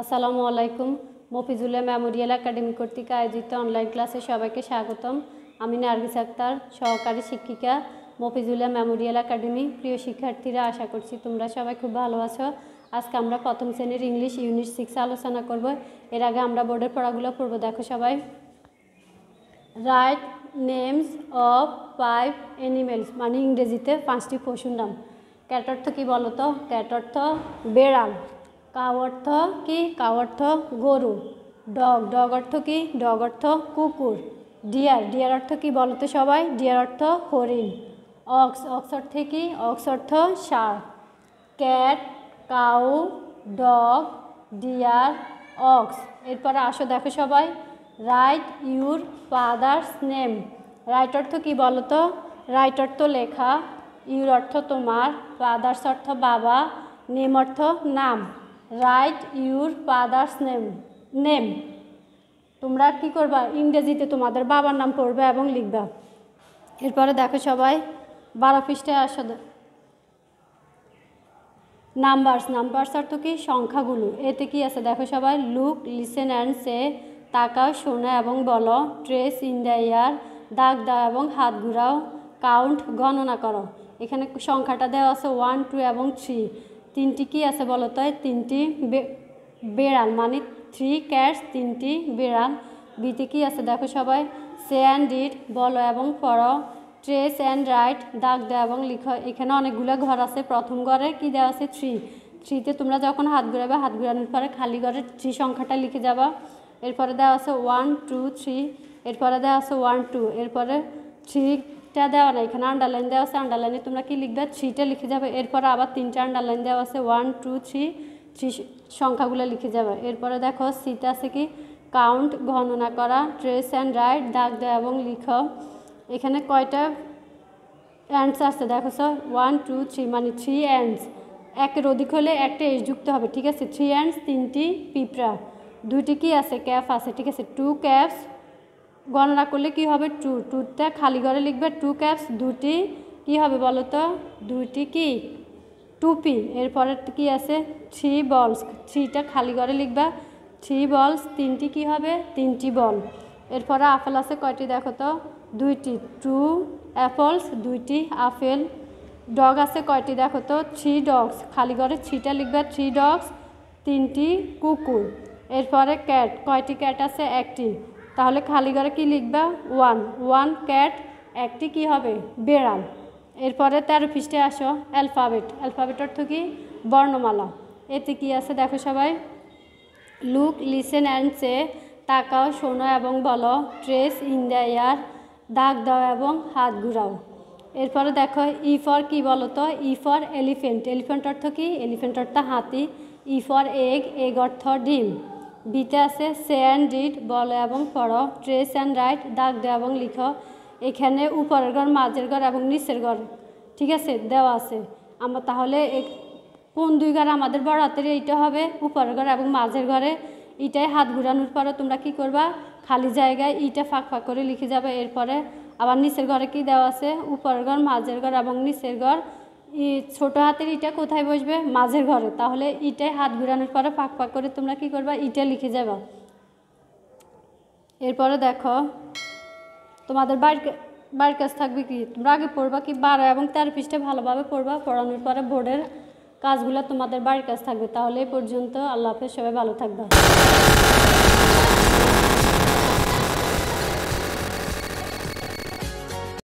আসসালামু আলাইকুম। Mofizullah Memorial academy কর্তৃক আয়োজিত অনলাইন ক্লাসে সবাইকে স্বাগতম। আমি নার্গিস আক্তার, সহকারী শিক্ষিকা। মফিজুল্লাহ মেমোরিয়াল একাডেমি, প্রিয় শিক্ষার্থীরা, আশা করছি তোমরা সবাই খুব ভালো আছো। আজকে আমরা প্রথম শ্রেণির ইংলিশ ইউনিট সিক্স আলোচনা করব। এর আগে আমরা বোর্ডের পড়াগুলো পড়ব, দেখো সবাই। Write names of five animals মানে ইংরেজিতে পাঁচটি পশুর নাম। ক্যাট অর্থ কী বলো তো ক্যাট অর্থ বেড়াল। কাউ অর্থ কি কাউ অর্থ গরু? ডগ ডগ অর্থ কি? ডগ অর্থ কুকুর। ডিয়ার ডিয়ার অর্থ কি বলো তো সবাই? ডিয়ার অর্থ হরিণ। অক্স অক্স অর্থ কি? অক্স অর্থ ষাঁড় cat, cow, dog, deer, ox. এরপরে আসো দেখো সবাই। Write your father's name. Write অর্থ কী বলতো রাইট অর্থ লেখা। ইউর অর্থ তোমার। ফাদার্স অর্থ বাবা। নেম অর্থ নাম। Write your father's name name তোমরা কি করবা? ইংরেজিতে তোমাদের বাবার নাম পড়বে এবং লিখবা। এরপরে দেখো সবাই, বারো পৃষ্ঠায় আসো। নাম্বারস নাম্বারস অর্থ কি? সংখ্যাগুলো। এতে কি আছে? দেখো সবাই লুক লিসেন অ্যান্ড সে তাকাও, শোনা এবং বলো। ট্রেস ইন দ্য ইয়ার দাগ দাও এবং হাত ঘুরাও। কাউন্ট গণনা করো। এখানে সংখ্যাটা দেওয়া আছে ওয়ান টু এবং থ্রি তিনটি কি আছে বলো তো? তিনটি বেড়াল মানে থ্রি ক্যাটস তিনটি বেড়াল। বিতে কি আছে দেখো সবাই? সে অ্যান্ড ইট বলো এবং পড়ো ট্রেস অ্যান্ড রাইট দাগ দেওয়া এবং লিখো। এখানে অনেকগুলো ঘর আছে। প্রথম ঘরে কি দেওয়া আছে? থ্রি থ্রিতে তোমরা যখন হাত ঘুরাবে, হাত ঘুরানোর পরে খালি ঘরে থ্রি সংখ্যাটা লিখে যাবা। এরপরে দেওয়া আছে ওয়ান টু থ্রি এরপরে দেওয়া আছে ওয়ান টু এরপরে থ্রিটা দেওয়া না এখানে আন্ডারলাইন দেওয়া আছে আন্ডারলাইনে তোমরা কি লিখবে? থ্রিটা লিখে যাবে, এরপর আবার তিনটা আন্ডারলাইন দেওয়া আছে ওয়ান টু থ্রি থ্রি সংখ্যাগুলো লিখে যাবে। এরপরে দেখো সিতে আছে কি? কাউন্ট গণনা করা ট্রেস অ্যান্ড রাইট দাগ দেওয়া এবং লিখো। এখানে কয়টা অ্যান্ডস আসছে দেখো স্যার ওয়ান টু থ্রি মানে থ্রি অ্যান্ডস একের অধিক হলে একটা এস যুক্ত হবে, ঠিক আছে? থ্রি অ্যান্ডস তিনটি পিঁপড়া। দুইটি কি আছে? ক্যাপ আছে, ঠিক আছে? টু ক্যাপস গণনা করলে কি হবে? টু, টুটা খালি ঘরে লিখবে টু ক্যাপস দুটি কি হবে বলো তো দুইটি কি টুপি এরপরে কি আছে? থ্রি বলস থ্রিটা খালি ঘরে লিখবা। থ্রি বলস তিনটি কি হবে? তিনটি বল এরপরে আপেল আছে কয়টি দেখো তো? দুইটি টু অ্যাপলস দুইটি আপেল। ডগ আছে কয়টি দেখো তো? থ্রি ডগস খালি ঘরে থ্রিটা লিখবে। থ্রি ডগস তিনটি কুকুর। এরপরে ক্যাট কয়টি ক্যাট আছে? একটি। তাহলে খালি ঘরে কি লিখবা? ওয়ান। ওয়ান ক্যাট, একটি কি হবে? বেড়াল। এরপরে তেরো পৃষ্ঠে আসো। অ্যালফাবেট। অ্যালফাবেট অর্থ কি? বর্ণমালা। এতে কি আছে দেখো সবাই? লুক, লিসেন অ্যান্ড সে, তাকাও, শোনো এবং বলো। ট্রেস, ইন দ্য ইয়ার দাগ দাও এবং হাত ঘুরাও। এরপরে দেখো, ই ফর কী বলো তো? ই ফর এলিফেন্ট এলিফেন্ট অর্থ কি? এলিফেন্ট অর্থ হাতি। ই ফর এগ এগ অর্থ ডিম। বিতে আছে সে অ্যান্ড ডিড বলো এবং পড়ো, ট্রেস অ্যান্ড রাইট, দাগ দাও এবং লিখো। এখানে উপরের ঘর, মাঝের ঘর এবং নিচের ঘর, ঠিক আছে, দেওয়া আছে। আমরা তাহলে কোন দুই ঘর আমাদের বড় হাতের, এইটা হবে উপরের ঘর এবং মাঝের ঘরে। ইটাই হাত ঘুরানোর পরে তোমরা কি করবা? খালি জায়গায় ইটা ফাঁক ফাঁক করে লিখে যাবে, এরপরে আবার নিচের ঘরে কি দেওয়া আছে? উপরের ঘর, মাঝের ঘর এবং নিচের ঘর। ছোটো হাতের ইটা কোথায় বসবে? মাঝের ঘরে। তাহলে ইটাই হাত ঘুরানোর পরে ফাঁক ফাঁক করে তোমরা কি করবা? ইটা লিখে যাবা। এরপরে দেখো, তোমাদের বাড়ির বাড়ির কাজ থাকবে কি? তোমরা আগে পড়বা কি বারো এবং তেরো পৃষ্ঠে ভালোভাবে পড়বা। পড়ানোর পরে বোর্ডের কাজগুলো তোমাদের বাড়ির কাজ থাকবে। তাহলে এই পর্যন্ত। আল্লাহ হাফেজ। সবাই ভালো থাকবে।